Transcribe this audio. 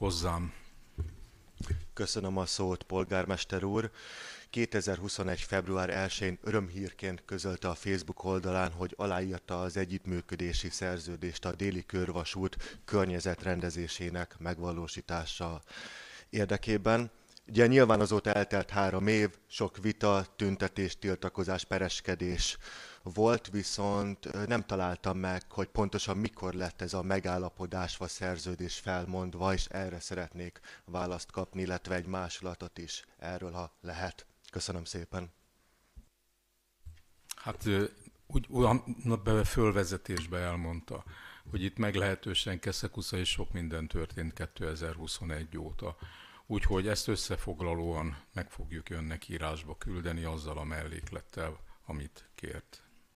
hozzám. Köszönöm a szót, polgármester úr. 2021. február 1-én örömhírként közölte a Facebook oldalán, hogy aláírta az együttműködési szerződést a déli körvasút környezetrendezésének megvalósítása érdekében. Ugye nyilván azóta eltelt három év, sok vita, tüntetés, tiltakozás, pereskedés volt, viszont nem találtam meg, hogy pontosan mikor lett ez a megállapodás vagy szerződés felmondva, és erre szeretnék választ kapni, illetve egy másolatot is erről, ha lehet. Köszönöm szépen. Hát úgy be fölvezetésbe elmondta, hogy itt meglehetősen keszekusza és sok minden történt 2021 óta. Úgyhogy ezt összefoglalóan meg fogjuk önnek írásba küldeni azzal a melléklettel, amit kért.